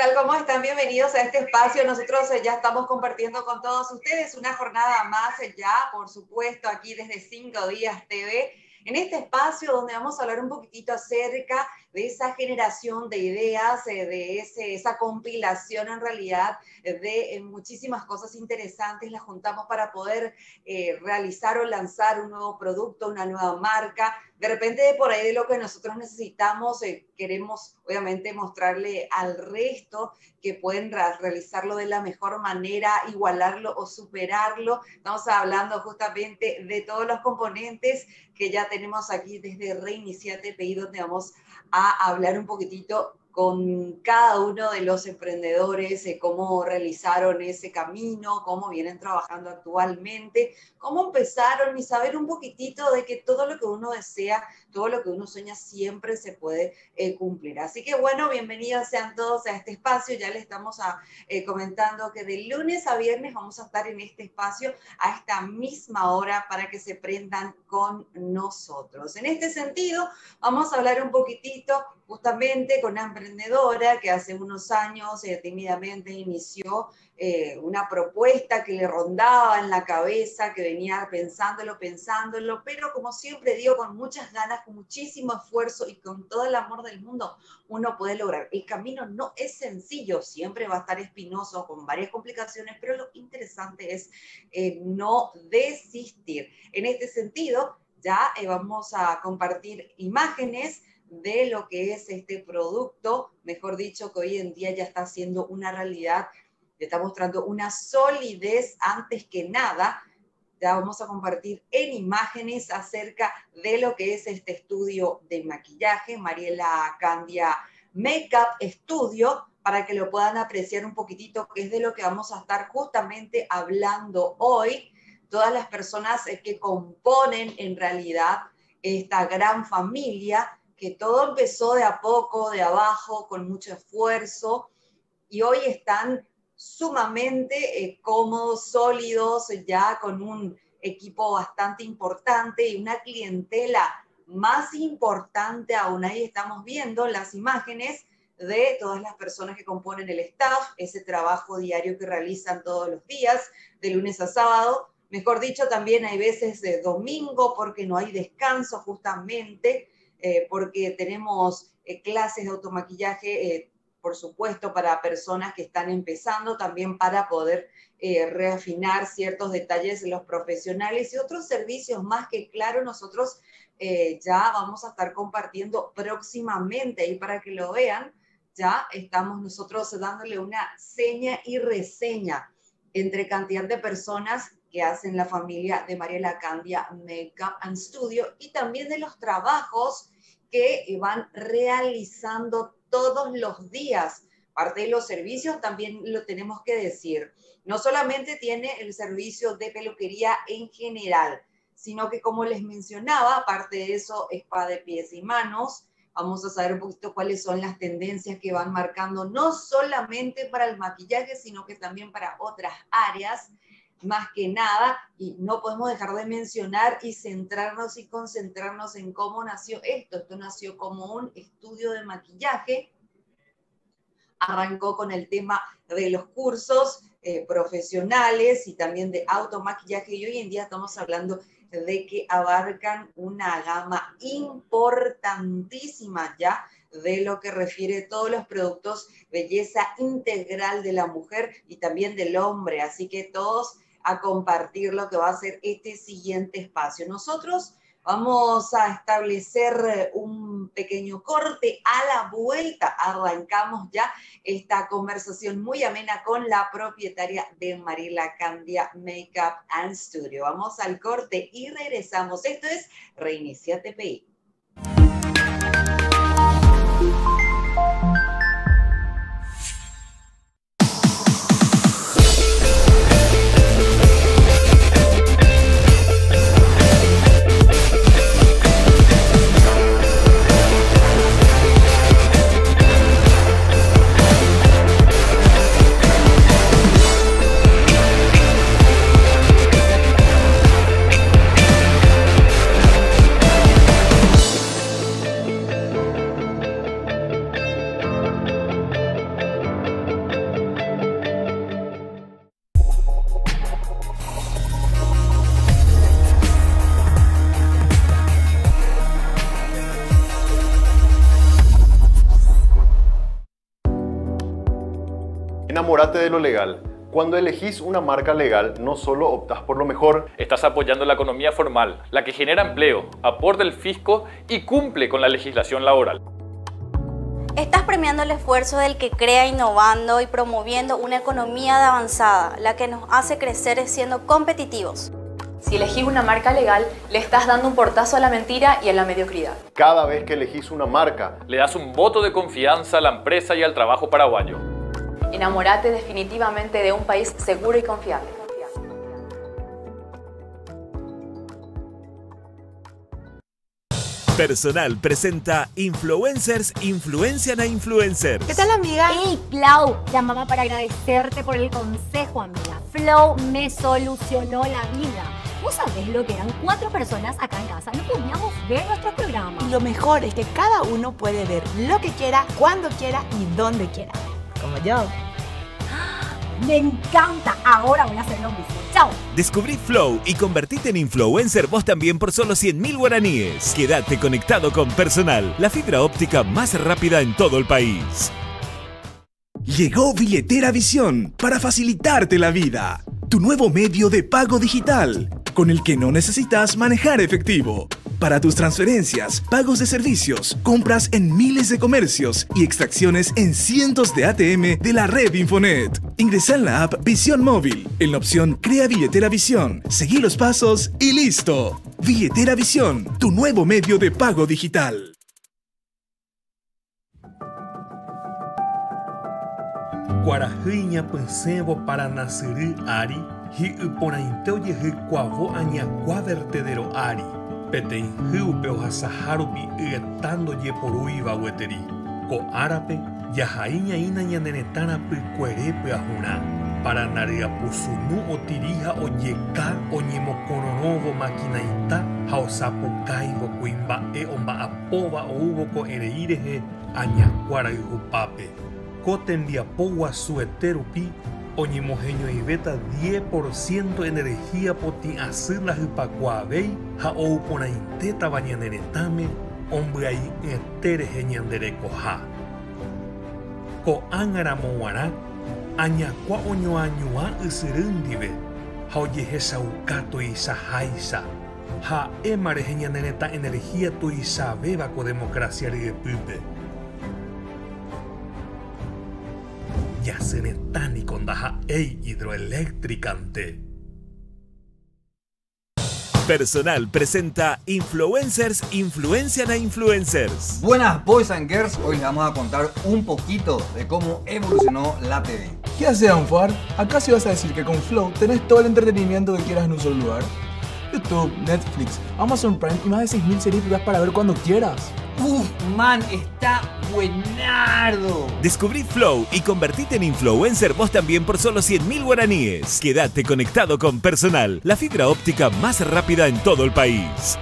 ¿Qué tal? ¿Cómo están? Bienvenidos a este espacio. Nosotros eh, ya estamos compartiendo con todos ustedes una jornada más eh, ya, por supuesto, aquí desde Cinco Días TV, en este espacio donde vamos a hablar un poquitito acerca de esa generación de ideas, eh, de ese, esa compilación en realidad de muchísimas cosas interesantes, las juntamos para poder realizar o lanzar un nuevo producto, una nueva marca, de repente por ahí de lo que nosotros necesitamos, eh, queremos obviamente mostrarle al resto que pueden realizarlo de la mejor manera, igualarlo o superarlo. Estamos hablando justamente de todos los componentes que ya tenemos aquí desde Reinicia TPI, donde vamos a hablar un poquitito con cada uno de los emprendedores, cómo realizaron ese camino, cómo vienen trabajando actualmente, cómo empezaron y saber un poquitito de que todo lo que uno desea, todo lo que uno sueña siempre se puede eh, cumplir. Así que bueno, bienvenidos sean todos a este espacio. Ya les estamos a, eh, comentando que de lunes a viernes vamos a estar en este espacio a esta misma hora para que se prendan con nosotros. En este sentido, vamos a hablar un poquitito justamente con una emprendedora que hace unos años eh, tímidamente inició eh, una propuesta que le rondaba en la cabeza, que venía pensándolo, pensándolo, pero como siempre digo, con muchas ganas, con muchísimo esfuerzo y con todo el amor del mundo, uno puede lograr. El camino no es sencillo, siempre va a estar espinoso, con varias complicaciones, pero lo interesante es eh, no desistir. En este sentido, ya vamos a compartir imágenes de lo que es este producto, mejor dicho, que hoy en día ya está siendo una realidad, está mostrando una solidez antes que nada. Ya vamos a compartir en imágenes acerca de lo que es este estudio de maquillaje, Mariela Candia Makeup Studio, para que lo puedan apreciar un poquitito, que es de lo que vamos a estar justamente hablando hoy. Todas las personas que componen en realidad esta gran familia que todo empezó de a poco, de abajo, con mucho esfuerzo, y hoy están sumamente eh, cómodos, sólidos, ya con un equipo bastante importante y una clientela más importante aún. Ahí estamos viendo las imágenes de todas las personas que componen el staff, ese trabajo diario que realizan todos los días, de lunes a sábado. Mejor dicho, también hay veces de domingo porque no hay descanso justamente. Eh, porque tenemos eh, clases de automaquillaje, eh, por supuesto, para personas que están empezando, también para poder reafinar ciertos detalles de los profesionales y otros servicios más que, claro, nosotros ya vamos a estar compartiendo próximamente. Y para que lo vean, ya estamos nosotros dándole una seña y reseña entre cantidad de personas que hacen la familia de Mariela Candia Makeup and Studio y también de los trabajos que van realizando todos los días. Parte de los servicios también lo tenemos que decir. No solamente tiene el servicio de peluquería en general, sino que como les mencionaba, aparte de eso, spa de pies y manos. Vamos a saber un poquito cuáles son las tendencias que van marcando, no solamente para el maquillaje, sino que también para otras áreas más que nada, y no podemos dejar de mencionar y centrarnos y concentrarnos en cómo nació esto. Esto nació como un estudio de maquillaje, arrancó con el tema de los cursos eh, profesionales y también de automaquillaje, y hoy en día estamos hablando de que abarcan una gama importantísima ya de lo que refiere todos los productos belleza integral de la mujer y también del hombre. Así que todos a compartir lo que va a ser este siguiente espacio. Nosotros vamos a establecer eh, un pequeño corte a la vuelta. Arrancamos ya esta conversación muy amena con la propietaria de Marila Candia Makeup and Studio. Vamos al corte y regresamos. Esto es Reinicia TPI. Enamórate de lo legal. Cuando elegís una marca legal, no solo optas por lo mejor, estás apoyando la economía formal, la que genera empleo, aporta el fisco y cumple con la legislación laboral. Estás premiando el esfuerzo del que crea innovando y promoviendo una economía de avanzada, la que nos hace crecer siendo competitivos. Si elegís una marca legal, le estás dando un portazo a la mentira y a la mediocridad. Cada vez que elegís una marca, le das un voto de confianza a la empresa y al trabajo paraguayo. Enamorate definitivamente de un país seguro y confiable. Personal presenta Influencers Influencian a Influencers. ¿Qué tal, amiga? Hey, Flau, llamaba para agradecerte por el consejo, amiga. Flow me solucionó la vida. Vos sabés lo que eran cuatro personas acá en casa. No podíamos ver nuestro programa. Y lo mejor es que cada uno puede ver lo que quiera, cuando quiera y donde quiera. Como yo. Me encanta. Ahora voy a hacer lo mismo. Chao. Descubrí Flow y convertite en influencer vos también por solo 100 mil guaraníes. Quédate conectado con Personal, la fibra óptica más rápida en todo el país. Llegó Billetera Visión para facilitarte la vida. Tu nuevo medio de pago digital, con el que no necesitas manejar efectivo para tus transferencias, pagos de servicios, compras en miles de comercios y extracciones en cientos de ATM de la red Infonet. Ingresa en la app Visión Móvil, en la opción Crea Billetera Visión, seguí los pasos y listo. Billetera Visión, tu nuevo medio de pago digital. Pensebo para nacer ari, hi uponainteo yehi cuavo ari. Petei hyupe ohasaharupi yetando yeporui vaueteri. Ko árape yahaíña ina ñaneretãra pykuerépe ahurã. Paranarea pusunu otiriha ojeka oñemokorõvo makinaita ha osapukáivo kuimba'e omba'apóva oúvo ko erei rehe añakuára yhupápe. Ko tembiapo guasuete rupi oñemoheñoivéta 10% energía potĩasy la hypakuaavéi ha ouporãitétava ñaneretãme ombyai'yete rehe ñanderekoha. Ko'ág̃aramo g̃uarã añakua oñoañuã ysyry ndive ha ojehechauka tuichaháicha ha'éma rehe ñanereta energía tuichavéva ko democracia ry'epýpe. Yasenetani kondaha ei hidroeléctricante. Personal presenta Influencers Influencian a Influencers. Buenas boys and girls, hoy les vamos a contar un poquito de cómo evolucionó la TV. ¿Qué hace Anfar? Acá sí vas a decir que con Flow tenés todo el entretenimiento que quieras en un solo lugar. YouTube, Netflix, Amazon Prime y más de 6.000 series para ver cuando quieras. Uf, man, está buenardo. Descubrí Flow y convertite en influencer vos también por solo 100 mil guaraníes. Quédate conectado con Personal, la fibra óptica más rápida en todo el país.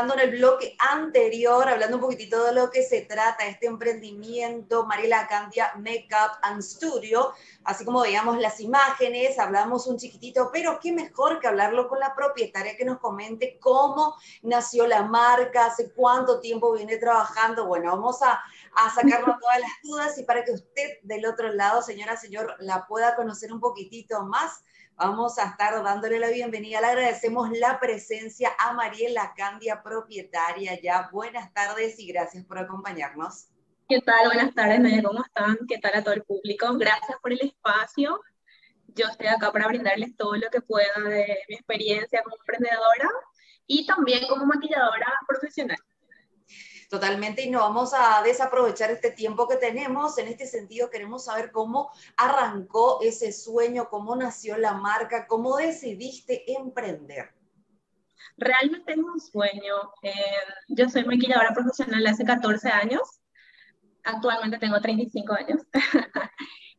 En el bloque anterior, hablando un poquitito de lo que se trata, este emprendimiento, Mariela Candia Makeup and Studio, así como veíamos las imágenes, hablamos un chiquitito, pero qué mejor que hablarlo con la propietaria que nos comente cómo nació la marca, hace cuánto tiempo viene trabajando. Bueno, vamos a, a sacarnos todas las dudas y para que usted del otro lado, señora, señor, la pueda conocer un poquitito más Vamos a estar dándole la bienvenida. Le agradecemos la presencia a Mariela Candia, propietaria ya. Buenas tardes y gracias por acompañarnos. ¿Qué tal? Buenas tardes, Nadia. ¿Cómo están? ¿Qué tal a todo el público? Gracias por el espacio. Yo estoy acá para brindarles todo lo que pueda de mi experiencia como emprendedora y también como maquilladora profesional. Totalmente, y no vamos a desaprovechar este tiempo que tenemos. En este sentido, queremos saber cómo arrancó ese sueño, cómo nació la marca, cómo decidiste emprender. Realmente es un sueño. Eh, yo soy maquilladora profesional hace 14 años. Actualmente tengo 35 años.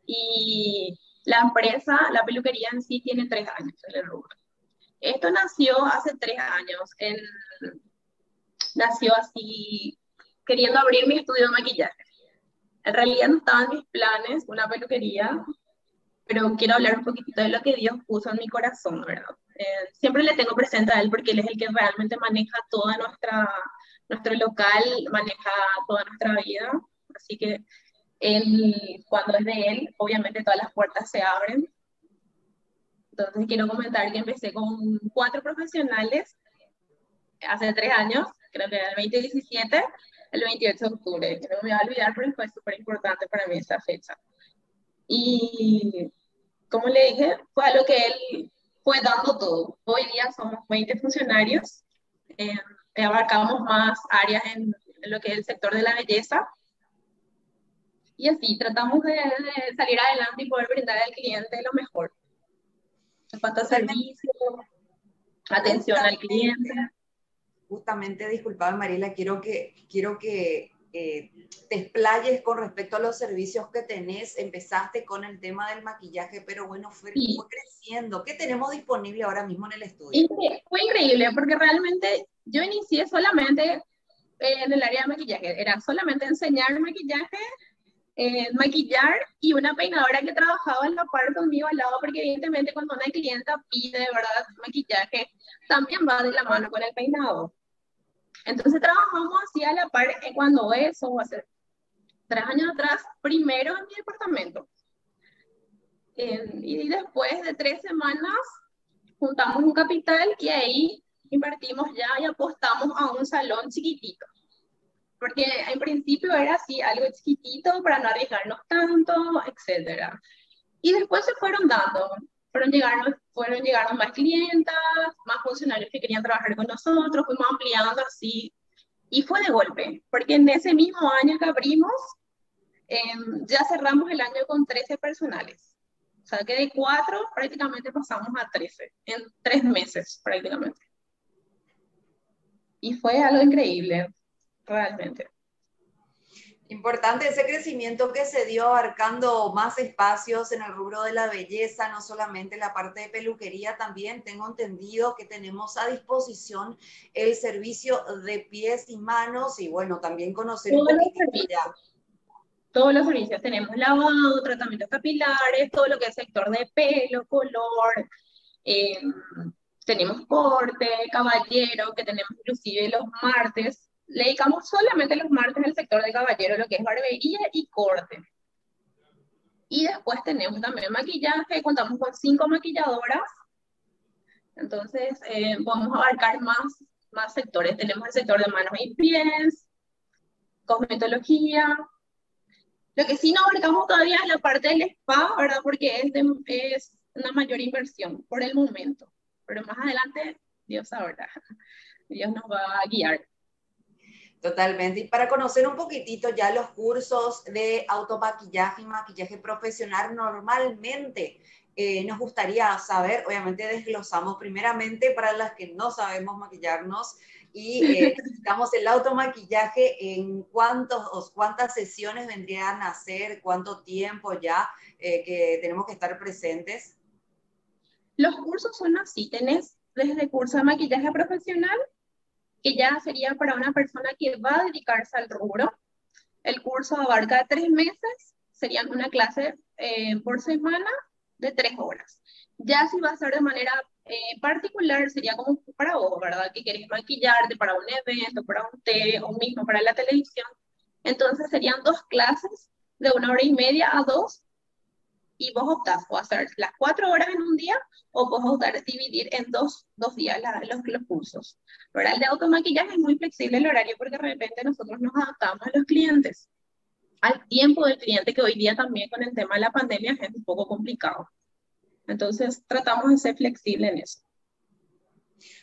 y la empresa, la peluquería en sí, tiene 3 años en el rubro. Esto nació hace 3 años. En, nació así, queriendo abrir mi estudio de maquillaje. En realidad no estaban mis planes una peluquería, pero quiero hablar un poquitito de lo que Dios puso en mi corazón, ¿verdad? Eh, siempre le tengo presente a Él porque Él es el que realmente maneja toda nuestra, nuestro local, maneja toda nuestra vida. Así que él, cuando es de Él, obviamente todas las puertas se abren. Entonces quiero comentar que empecé con cuatro profesionales hace tres años, creo que era el 2017, el 28 de octubre, que no me voy a olvidar porque fue súper importante para mí esa fecha. Y como le dije, fue a lo que él fue dando todo. Hoy día somos 20 funcionarios, eh, abarcamos más áreas en, lo que es el sector de la belleza. Y así tratamos de, salir adelante y poder brindar al cliente lo mejor. En cuanto a servicio, atención al cliente. Justamente, disculpame Mariela, quiero que, quiero que eh, te explayes con respecto a los servicios que tenés. Empezaste con el tema del maquillaje, pero bueno, fue, creciendo. ¿Qué tenemos disponible ahora mismo en el estudio? fue increíble, porque realmente yo inicié solamente en el área de maquillaje. Era solamente enseñar maquillaje, eh, maquillar y una peinadora que trabajaba en la par conmigo al lado, porque evidentemente cuando una clienta pide, de verdad, maquillaje, también va de la mano con el peinado. Entonces trabajamos así a la par eh, cuando eso ser tres años atrás, primero en mi departamento. y después de tres semanas juntamos un capital y ahí invertimos ya y apostamos a un salón chiquitito. Porque en principio era así, algo chiquitito para no arriesgarnos tanto, etc. Y después se fueron dando fueron llegando, fueron llegando más clientas, más funcionarios que querían trabajar con nosotros, fuimos ampliando así. Y fue de golpe, porque en ese mismo año que abrimos, em, ya cerramos el año con 13 personales. O sea que de 4 prácticamente pasamos a 13, en 3 meses prácticamente. Y fue algo increíble, realmente. Importante ese crecimiento que se dio abarcando más espacios en el rubro de la belleza, no solamente la parte de peluquería, también tengo entendido que tenemos a disposición el servicio de pies y manos y bueno, también conocer todos un poquito Todos los servicios, tenemos lavado, tratamientos capilares, todo lo que es sector de pelo, color, eh, tenemos corte, caballero, que tenemos inclusive los martes, le dedicamos solamente los martes al sector de caballero, lo que es barbería y corte. Y después tenemos también maquillaje, contamos con cinco maquilladoras. Entonces, eh, podemos abarcar más, más sectores. Tenemos el sector de manos y pies, cosmetología. Lo que sí no abarcamos todavía es la parte del spa, ¿verdad? Porque es, es una mayor inversión por el momento. Pero más adelante, Dios sabrá. Dios nos va a guiar. Totalmente. Y para conocer un poquitito ya los cursos de automaquillaje y maquillaje profesional, normalmente eh, nos gustaría saber, obviamente desglosamos primeramente para las que no sabemos maquillarnos y eh, necesitamos el automaquillaje, en cuántos, cuántas sesiones vendrían a ser, cuánto tiempo ya eh, que tenemos que estar presentes. Los cursos son así, tenés desde curso de maquillaje profesional que ya sería para una persona que va a dedicarse al rubro. El curso abarca tres meses, serían una clase eh, por semana de tres horas. Ya si va a ser de manera eh, particular, sería como para vos, ¿verdad? Que querés maquillarte para un evento, para un té o mismo para la televisión. Entonces serían dos clases de una hora y media a dos y vos optás o hacer las cuatro horas en un día o vos optar dividir en dos, dos días los, los cursos. Pero el de automaquillaje es muy flexible el horario porque de repente nosotros nos adaptamos a los clientes, al tiempo del cliente que hoy día también con el tema de la pandemia es un poco complicado. Entonces tratamos de ser flexible en eso.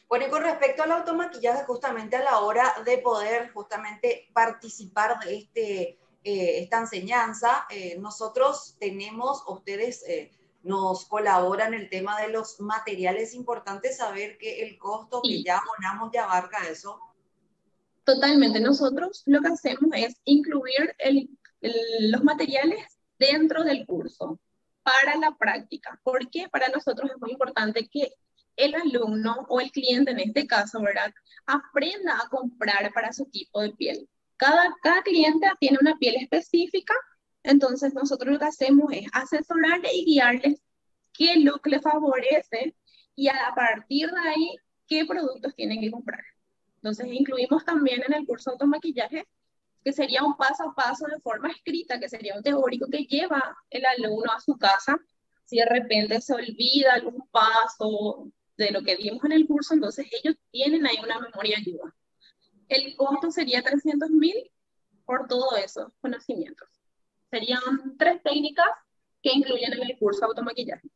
Bueno, y con respecto al automaquillaje, justamente a la hora de poder justamente participar de este, eh, esta enseñanza, eh, nosotros tenemos, ustedes eh, nos colaboran el tema de los materiales. importante saber que el costo que ya abonamos ya abarca eso. Totalmente. Nosotros lo que hacemos es incluir los materiales dentro del curso para la práctica. ¿Por qué? Para nosotros es muy importante que el alumno o el cliente en este caso, ¿verdad? Aprenda a comprar para su tipo de piel. Cada, cada cliente tiene una piel específica, entonces nosotros lo que hacemos es asesorarle y guiarles qué look le favorece y a partir de ahí qué productos tienen que comprar. Entonces incluimos también en el curso de automaquillaje que sería un paso a paso de forma escrita, que sería un teórico que lleva el alumno a su casa. Si de repente se olvida algún paso de lo que vimos en el curso, entonces ellos tienen ahí una memoria ayuda. El costo sería 300 mil por todos esos conocimientos. Serían tres técnicas que incluyen en el curso automaquillaje.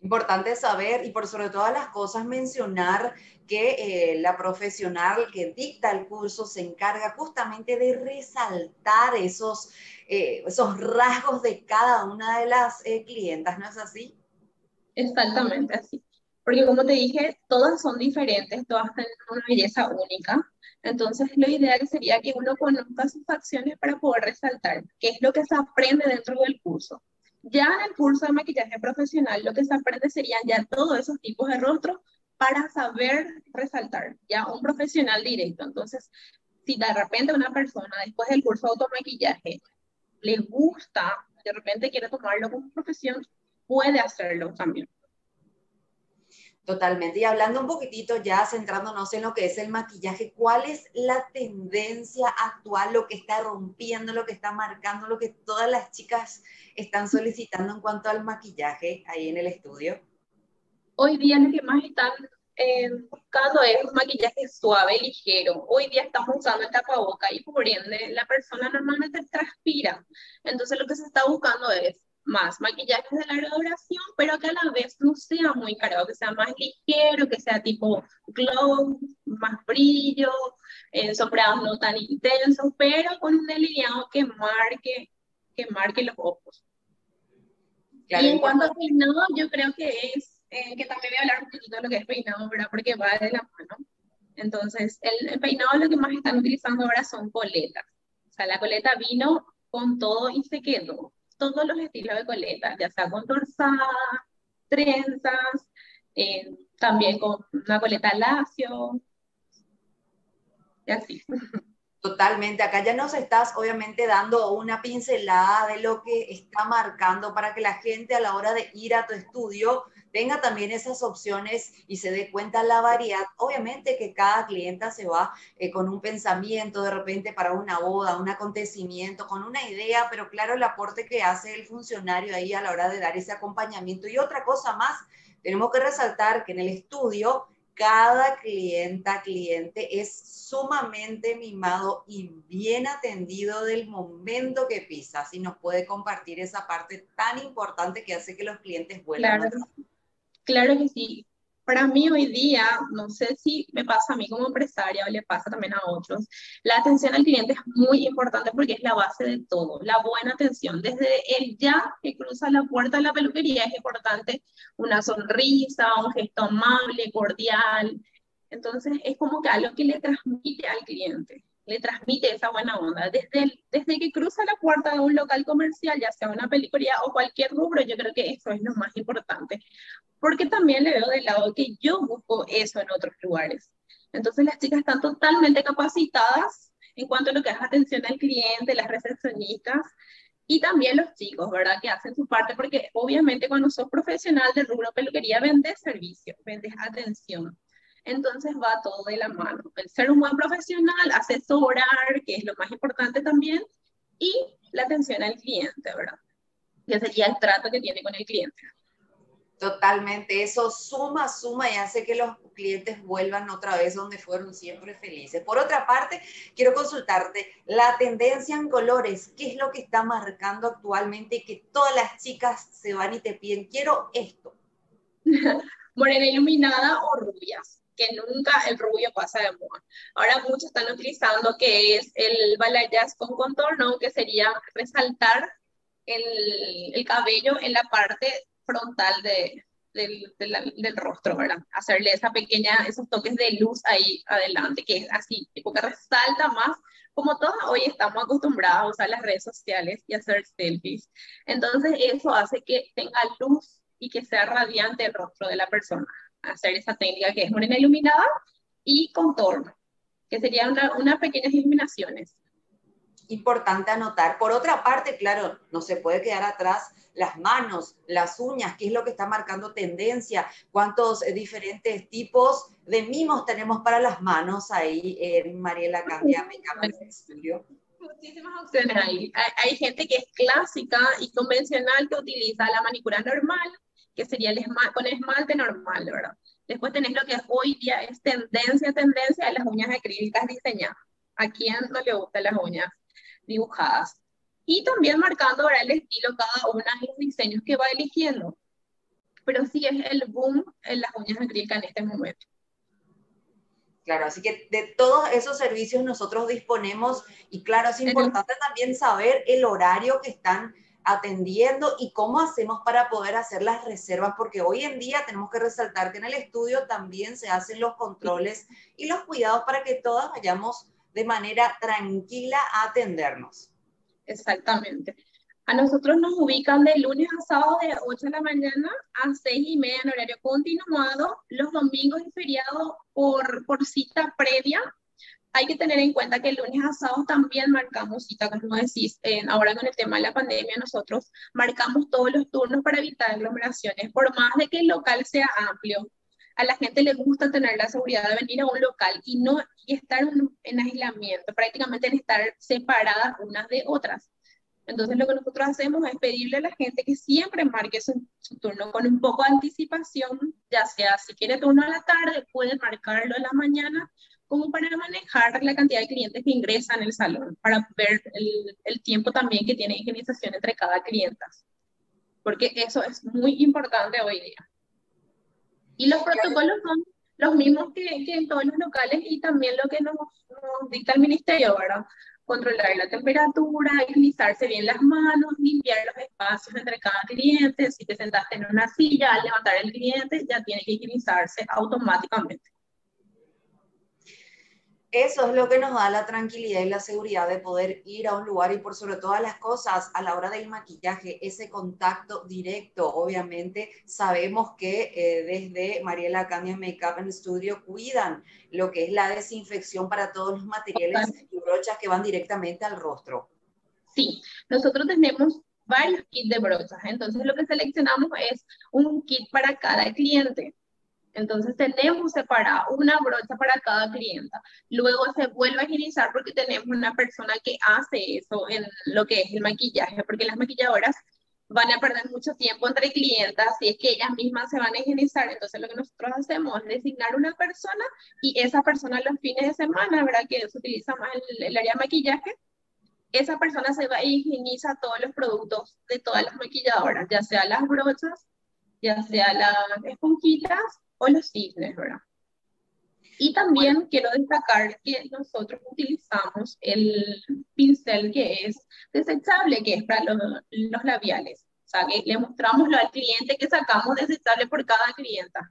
Importante saber y por sobre todas las cosas mencionar que eh, la profesional que dicta el curso se encarga justamente de resaltar esos, eh, esos rasgos de cada una de las eh, clientas, ¿no es así? Exactamente así. Porque como te dije, todas son diferentes, todas tienen una belleza única. Entonces, lo ideal sería que uno conozca sus facciones para poder resaltar qué es lo que se aprende dentro del curso. Ya en el curso de maquillaje profesional, lo que se aprende serían ya todos esos tipos de rostros para saber resaltar, ya un profesional directo. Entonces, si de repente una persona después del curso de automaquillaje le gusta, de repente quiere tomarlo como profesión, puede hacerlo también. Totalmente. Y hablando un poquitito ya, centrándonos en lo que es el maquillaje, ¿cuál es la tendencia actual, lo que está rompiendo, lo que está marcando, lo que todas las chicas están solicitando en cuanto al maquillaje ahí en el estudio? Hoy día lo que más están eh, buscando es un maquillaje suave, ligero. Hoy día estamos usando el tapaboca y por ende la persona normalmente transpira. Entonces lo que se está buscando es más maquillajes de larga duración, pero que a la vez no sea muy caro, que sea más ligero, que sea tipo glow, más brillo, eh, sombreados no tan intensos, pero con un delineado que marque, que marque los ojos. y en cuanto a peinado, yo creo que es, eh, que también voy a hablar un poquito de lo que es peinado, ¿verdad? Porque va de la mano. Entonces, el, el peinado lo que más están utilizando ahora son coletas. O sea, la coleta vino con todo y se quedó todos los estilos de coleta, ya sea con torzada, trenzas, eh, también con una coleta lacio, y así. Totalmente, acá ya nos estás obviamente dando una pincelada de lo que está marcando para que la gente a la hora de ir a tu estudio tenga también esas opciones y se dé cuenta la variedad. Obviamente que cada clienta se va eh, con un pensamiento de repente para una boda, un acontecimiento, con una idea, pero claro, el aporte que hace el funcionario ahí a la hora de dar ese acompañamiento. Y otra cosa más, tenemos que resaltar que en el estudio cada clienta, cliente es sumamente mimado y bien atendido del momento que pisa. Si nos puede compartir esa parte tan importante que hace que los clientes vuelvan. Claro. Claro que sí. Para mí hoy día, no sé si me pasa a mí como empresaria o le pasa también a otros, la atención al cliente es muy importante porque es la base de todo, la buena atención. Desde el ya que cruza la puerta de la peluquería es importante una sonrisa, un gesto amable, cordial. Entonces es como que algo que le transmite al cliente le transmite esa buena onda. Desde, desde que cruza la puerta de un local comercial, ya sea una película o cualquier rubro, yo creo que eso es lo más importante. Porque también le veo del lado que yo busco eso en otros lugares. Entonces las chicas están totalmente capacitadas en cuanto a lo que es atención al cliente, las recepcionistas y también los chicos, ¿verdad? Que hacen su parte porque obviamente cuando sos profesional del rubro peluquería vendes servicio, vendes atención. Entonces va todo de la mano. El ser un buen profesional, asesorar, que es lo más importante también, y la atención al cliente, ¿verdad? Que sería el trato que tiene con el cliente. Totalmente, eso suma, suma y hace que los clientes vuelvan otra vez donde fueron siempre felices. Por otra parte, quiero consultarte la tendencia en colores, ¿qué es lo que está marcando actualmente que todas las chicas se van y te piden, quiero esto? morena iluminada o rubias, que nunca el rubio pasa de moda. Ahora muchos están utilizando que es el balayage con contorno, que sería resaltar el, el cabello en la parte frontal de, del, rostro, ¿verdad? Hacerle esa pequeña, esos toques de luz ahí adelante, que es así, tipo que resalta más, como todos hoy estamos acostumbrados a usar las redes sociales y hacer selfies. Entonces eso hace que tenga luz y que sea radiante el rostro de la persona. Hacer esa técnica que es morena iluminada y contorno, que serían una, unas pequeñas iluminaciones. Importante anotar. Por otra parte, claro, no se puede quedar atrás las manos, las uñas, qué es lo que está marcando tendencia, cuántos eh, diferentes tipos de mimos tenemos para las manos ahí en Mariela Candia Makeup Studio. Muchísimas opciones. Hay, hay, gente que es clásica y convencional que utiliza la manicura normal, que sería el esmalte, con esmalte normal, ¿verdad? Después tenés lo que hoy día es tendencia, tendencia de las uñas acrílicas diseñadas. ¿A quién no le gustan las uñas dibujadas? y también marcando ahora el estilo cada una de los diseños que va eligiendo. Pero sí es el boom en las uñas acrílicas en este momento. Claro, así que de todos esos servicios nosotros disponemos y claro, es importante también saber el horario que están atendiendo y cómo hacemos para poder hacer las reservas, porque hoy en día tenemos que resaltar que en el estudio también se hacen los controles y los cuidados para que todas vayamos de manera tranquila a atendernos. Exactamente. A nosotros nos ubican de lunes a sábado de 8 de la mañana a 6 y media en horario continuado, los domingos y feriados por, por cita previa. Hay que tener en cuenta que el lunes a sábado también marcamos cita, como decís, ahora con el tema de la pandemia nosotros marcamos todos los turnos para evitar aglomeraciones, por más de que el local sea amplio. A la gente le gusta tener la seguridad de venir a un local y no y estar en, aislamiento, prácticamente en estar separadas unas de otras. Entonces lo que nosotros hacemos es pedirle a la gente que siempre marque su, turno con un poco de anticipación, ya sea si quiere turno a la tarde, puede marcarlo a la mañana, como para manejar la cantidad de clientes que ingresan el salón, para ver el, el tiempo también que tiene higienización entre cada clienta. Porque eso es muy importante hoy día. Y los protocolos son los mismos que, que, en todos los locales y también lo que nos, nos, dicta el ministerio, ¿verdad? Controlar la temperatura, higienizarse bien las manos, limpiar los espacios entre cada cliente. Si te sentaste en una silla, al levantar el cliente, ya tiene que higienizarse automáticamente. Eso es lo que nos da la tranquilidad y la seguridad de poder ir a un lugar y por sobre todas las cosas, a la hora del maquillaje, ese contacto directo, obviamente sabemos que eh, desde Mariela Candia Makeup and Studio cuidan lo que es la desinfección para todos los materiales y brochas que van directamente al rostro. Sí, nosotros tenemos varios kits de brochas, entonces lo que seleccionamos es un kit para cada cliente. Entonces tenemos separada una brocha para cada clienta. Luego se vuelve a higienizar porque tenemos una persona que hace eso en lo que es el maquillaje, porque las maquilladoras van a perder mucho tiempo entre clientas si es que ellas mismas se van a higienizar. Entonces lo que nosotros hacemos es designar una persona y esa persona los fines de semana, ¿verdad? Que se utiliza más el, el área de maquillaje, esa persona se va y higieniza todos los productos de todas las maquilladoras, ya sea las brochas, ya sea las esponjitas o los cisnes, ¿verdad? Y también quiero destacar que nosotros utilizamos el pincel que es desechable, que es para los, los labiales. O sea, que le mostramos al cliente que sacamos desechable por cada clienta.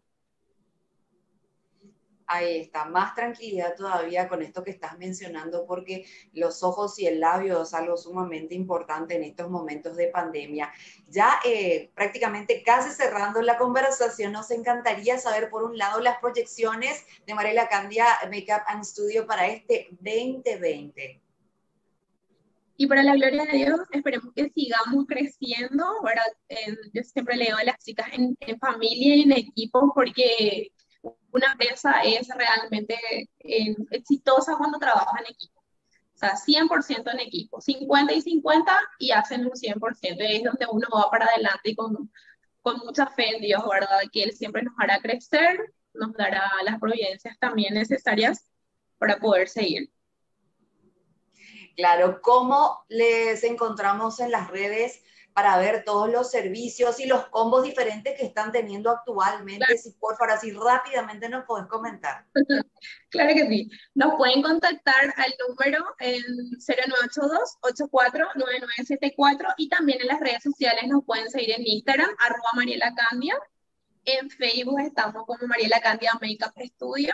Ahí está, más tranquilidad todavía con esto que estás mencionando, porque los ojos y el labio es algo sumamente importante en estos momentos de pandemia. Ya eh, prácticamente casi cerrando la conversación, nos encantaría saber, por un lado, las proyecciones de Mariela Candia Makeup and Studio para este 2020. Y para la gloria de Dios, esperemos que sigamos creciendo. ¿verdad? yo siempre leo a las chicas en, en familia y en equipo porque una empresa es realmente eh, exitosa cuando trabaja en equipo. O sea, 100% en equipo, 50 y 50 y hacen un 100%. Es donde uno va para adelante y con, con mucha fe en Dios, ¿verdad? Que Él siempre nos hará crecer, nos dará las providencias también necesarias para poder seguir. Claro, ¿cómo les encontramos en las redes para ver todos los servicios y los combos diferentes que están teniendo actualmente. Si por favor, así rápidamente nos pueden comentar. Claro que sí. Nos pueden contactar al número en 0982-849974 y también en las redes sociales nos pueden seguir en Instagram, arroba Mariela Candia. En Facebook estamos como Mariela Candia Makeup Studio.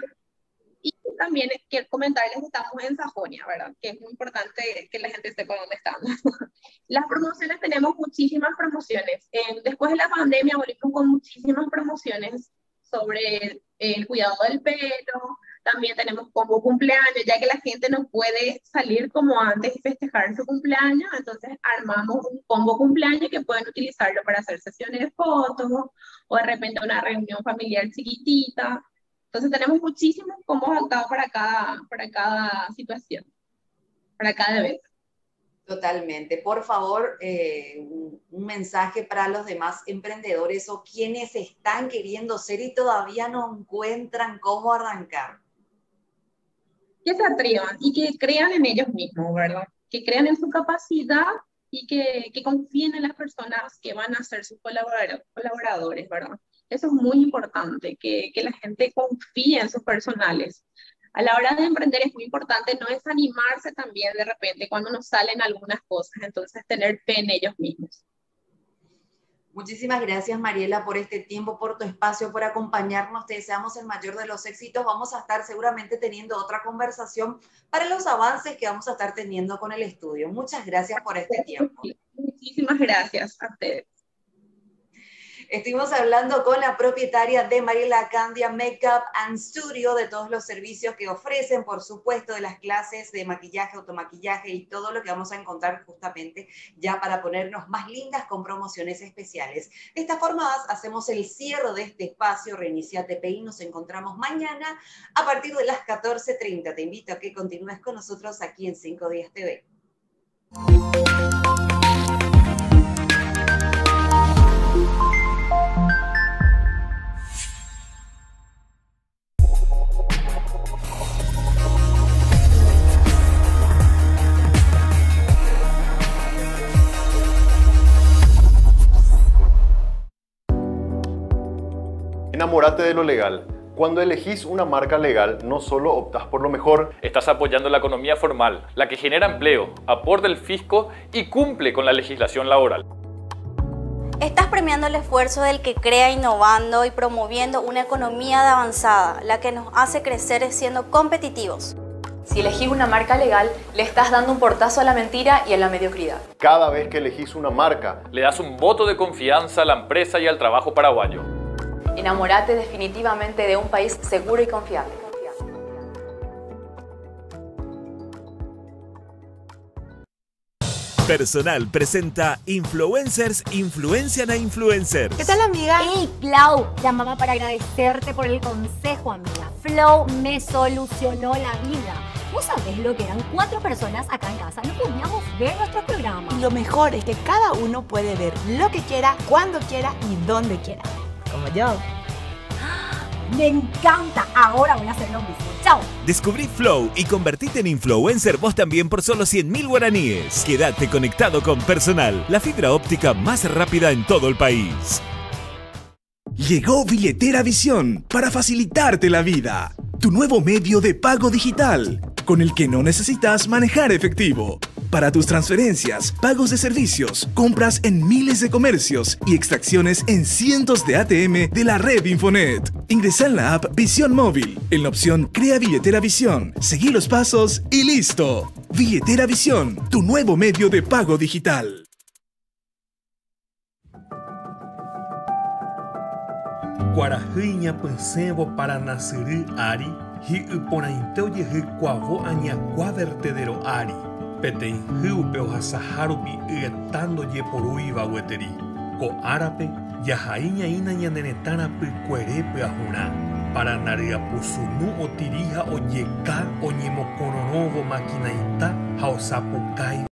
También quiero comentarles que estamos en Sajonia, ¿verdad? Que es muy importante que la gente sepa dónde estamos. Las promociones, tenemos muchísimas promociones. después de la pandemia volvimos con muchísimas promociones sobre el cuidado del pelo, también tenemos combo cumpleaños, ya que la gente no puede salir como antes y festejar su cumpleaños, entonces armamos un combo cumpleaños que pueden utilizarlo para hacer sesiones de fotos o de repente una reunión familiar chiquitita. Entonces tenemos muchísimos combos adaptados para cada, para cada situación, para cada evento. Totalmente. Por favor, eh, un, un, mensaje para los demás emprendedores o quienes están queriendo ser y todavía no encuentran cómo arrancar. Que se atrevan y que crean en ellos mismos, ¿verdad? Que crean en su capacidad y que, que confíen en las personas que van a ser sus colaboradores, ¿verdad? Eso es muy importante, que, que la gente confíe en sus personales. A la hora de emprender es muy importante no desanimarse también de repente cuando nos salen algunas cosas, entonces tener fe en ellos mismos. Muchísimas gracias, Mariela, por este tiempo, por tu espacio, por acompañarnos. Te deseamos el mayor de los éxitos. Vamos a estar seguramente teniendo otra conversación para los avances que vamos a estar teniendo con el estudio. Muchas gracias por este tiempo. Muchísimas gracias a ustedes. Estuvimos hablando con la propietaria de Mariela Candia Makeup and Studio, de todos los servicios que ofrecen, por supuesto, de las clases de maquillaje, automaquillaje y todo lo que vamos a encontrar justamente ya para ponernos más lindas con promociones especiales. De esta forma hacemos el cierre de este espacio, Reinicia TPI. Nos encontramos mañana a partir de las 14.30. Te invito a que continúes con nosotros aquí en 5 Días TV. Enamorate de lo legal. Cuando elegís una marca legal, no solo optás por lo mejor, estás apoyando la economía formal, la que genera empleo, aporta el fisco y cumple con la legislación laboral. Estás premiando el esfuerzo del que crea innovando y promoviendo una economía de avanzada, la que nos hace crecer siendo competitivos. Si elegís una marca legal, le estás dando un portazo a la mentira y a la mediocridad. Cada vez que elegís una marca, le das un voto de confianza a la empresa y al trabajo paraguayo. Enamorate definitivamente de un país seguro y confiable. Personal presenta Influencers Influencian a Influencers. ¿Qué tal, amiga? Hey, Clau, llamaba para agradecerte por el consejo, amiga. Flow me solucionó la vida. ¿Vos sabés lo que eran cuatro personas acá en casa? No podíamos ver nuestro programa. Y lo mejor es que cada uno puede ver lo que quiera, cuando quiera y donde quiera como yo. Me encanta. Ahora voy a hacer lo mismo. Chao. Descubrí Flow y convertite en influencer vos también por solo 100 mil guaraníes. Quédate conectado con Personal, la fibra óptica más rápida en todo el país. Llegó Billetera Visión para facilitarte la vida. Tu nuevo medio de pago digital, con el que no necesitas manejar efectivo para tus transferencias, pagos de servicios, compras en miles de comercios y extracciones en cientos de ATM de la red Infonet. Ingresa en la app Visión Móvil, en la opción Crea Billetera Visión, seguí los pasos y listo. Billetera Visión, tu nuevo medio de pago digital. Pensebo para nacer ari, hi uponainteo yehi cuavo vertedero ari. Petei hýpe ohasahárupi yetoruíva gueteri ko árape jahaíñaína ñane retãrapy kuerépe ahurã Paranariapusunu otiri ha ojeka oñemokorõvo maquinaita ha osapukái